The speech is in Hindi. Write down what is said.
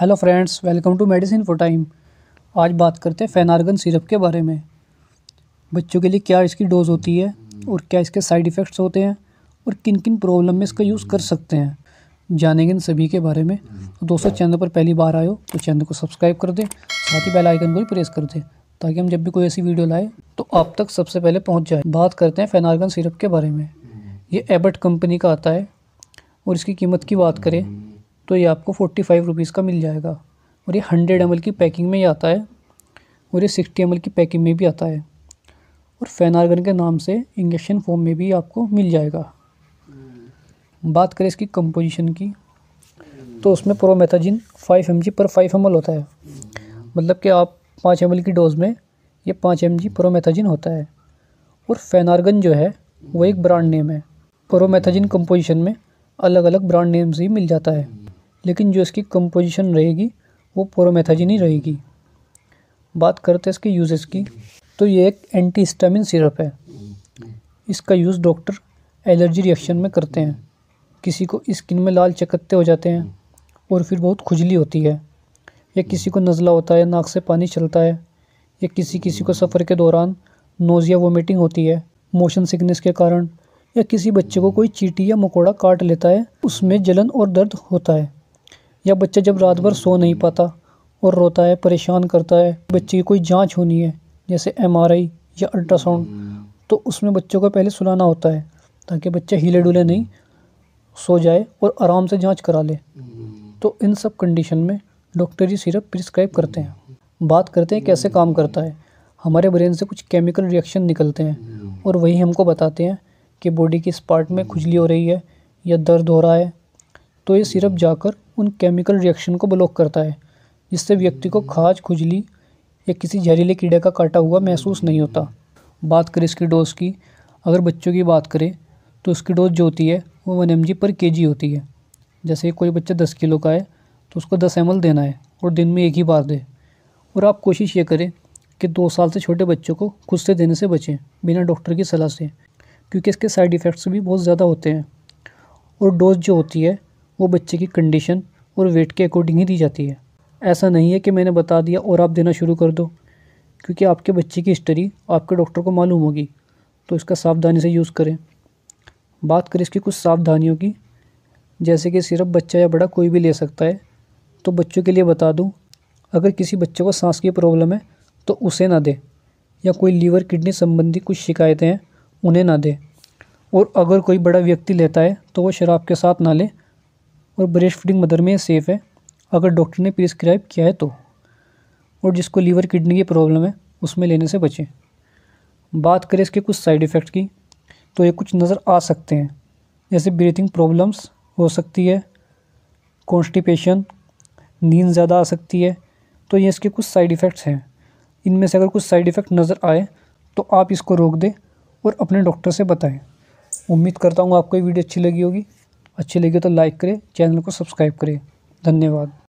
Hello friends welcome to medicine for time आज बात करते हैं फेनार्गन सिरप के बारे में। बच्चों के लिए क्या इसकी डोज होती है और क्या इसके साइड इफ़ेक्ट्स होते हैं और किन किन प्रॉब्लम में इसका यूज़ कर सकते हैं। जानेंगे इन सभी के बारे में। तो दोस्तों, चैनल पर पहली बार आए हो तो चैनल को सब्सक्राइब कर दें, साथ ही बेल आइकन को भी प्रेस कर दें, ताकि हम जब भी कोई ऐसी वीडियो लाए तो आप तक सबसे पहले पहुँच जाए। बात करते हैं फेनार्गन सिरप के बारे में। ये एबट कंपनी का आता है और इसकी कीमत की बात करें तो ये आपको फोर्टी फाइव रुपीज़ का मिल जाएगा। और ये हंड्रेड एम की पैकिंग में ही आता है और ये सिक्सटी एम की पैकिंग में भी आता है। और फेनार्गन के नाम से इंजेक्शन फॉर्म में भी आपको मिल जाएगा। बात करें इसकी कंपोजिशन की तो उसमें promethazine five M per five M होता है। मतलब कि आप पाँच एम की डोज में ये पाँच एम प्रोमेथाजिन होता है। और फेनार्गन जो है, वो एक ब्रांड नेम है। प्रोमेथाजिन कंपोजिशन में अलग अलग ब्रांड नेम से ही मिल जाता है। लेकिन जो इसकी कंपोजिशन रहेगी, वो पोरोमेथाजिन ही रहेगी। बात करते हैं इसके यूजेस की। तो ये एक एंटी हिस्टामिन सिरप है। इसका यूज़ डॉक्टर एलर्जी रिएक्शन में करते हैं। किसी को स्किन में लाल चकत्ते हो जाते हैं और फिर बहुत खुजली होती है। या किसी को नज़ला होता है, नाक से पानी चलता है। या किसी किसी को सफ़र के दौरान नोज़िया वोमिटिंग होती है मोशन सिकनेस के कारण। या किसी बच्चे को कोई चीटी या मकोड़ा काट लेता है, उसमें जलन और दर्द होता है। या बच्चा जब रात भर सो नहीं पाता और रोता है, परेशान करता है, बच्चे की कोई जाँच होनी है, जैसे एमआरआई या अल्ट्रासाउंड तो उसमें बच्चों को पहले सुलाना होता है ताकि बच्चा हिले डुले नहीं, सो जाए और आराम से जाँच करा ले। तो इन सब कंडीशन में डॉक्टर ये सिरप प्रिस्क्राइब करते हैं। बात करते हैं कैसे काम करता है। हमारे ब्रेन से कुछ केमिकल रिएक्शन निकलते हैं और वही हमको बताते हैं कि बॉडी की इस पार्ट में खुजली हो रही है या दर्द हो रहा है। तो ये सिरप जाकर उन केमिकल रिएक्शन को ब्लॉक करता है, जिससे व्यक्ति को खाज, खुजली या किसी जहरीले कीड़े का काटा हुआ महसूस नहीं होता। बात करें इसकी डोज की। अगर बच्चों की बात करें तो उसकी डोज जो होती है, वो वन एम पर के होती है। जैसे कोई बच्चा दस किलो का है तो उसको दस एम देना है और दिन में एक ही बार दे। और आप कोशिश ये करें कि दो साल से छोटे बच्चों को खुद से देने से बचें, बिना डॉक्टर की सलाह से, क्योंकि इसके साइड इफ़ेक्ट्स भी बहुत ज़्यादा होते हैं। और डोज जो होती है वो बच्चे की कंडीशन और वेट के अकॉर्डिंग ही दी जाती है। ऐसा नहीं है कि मैंने बता दिया और आप देना शुरू कर दो, क्योंकि आपके बच्चे की हिस्ट्री आपके डॉक्टर को मालूम होगी तो इसका सावधानी से यूज़ करें। बात करें इसकी कुछ सावधानियों की, जैसे कि सिर्फ़ बच्चा या बड़ा कोई भी ले सकता है तो बच्चों के लिए बता दूँ, अगर किसी बच्चे को सांस की प्रॉब्लम है तो उसे ना दे, या कोई लीवर किडनी संबंधी कुछ शिकायतें हैं, उन्हें ना दे। और अगर कोई बड़ा व्यक्ति लेता है तो वो शराब के साथ ना ले और ब्रेस्ट फीडिंग मदर में सेफ़ है। अगर डॉक्टर ने प्रिस्क्राइब किया है तो। और जिसको लीवर किडनी की प्रॉब्लम है, उसमें लेने से बचें। बात करें इसके कुछ साइड इफ़ेक्ट की तो ये कुछ नज़र आ सकते हैं। जैसे ब्रीथिंग प्रॉब्लम्स हो सकती है कॉन्स्टिपेशन नींद ज़्यादा आ सकती है तो ये इसके कुछ साइड इफ़ेक्ट्स हैं। इनमें से अगर कुछ साइड इफ़ेक्ट नज़र आए तो आप इसको रोक दें और अपने डॉक्टर से बताएँ। उम्मीद करता हूँ आपको ये वीडियो अच्छी लगी होगी। अच्छी लगी तो लाइक करें चैनल को सब्सक्राइब करें। धन्यवाद।